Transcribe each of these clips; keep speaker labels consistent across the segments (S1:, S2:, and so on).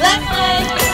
S1: Left leg.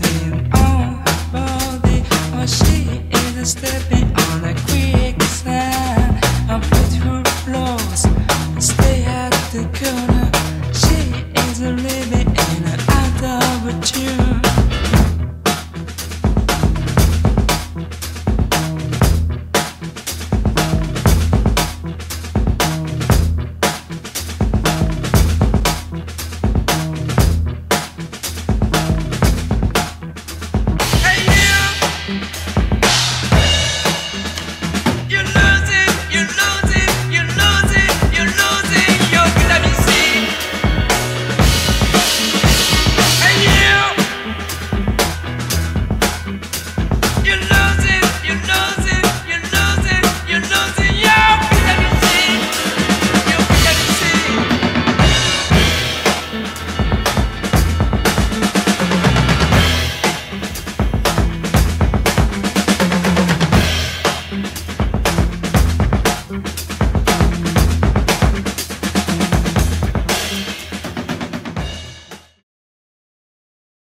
S1: body she is stepping on a quicksand A beautiful stay at the corner. She is a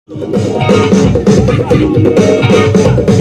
S1: Thank you.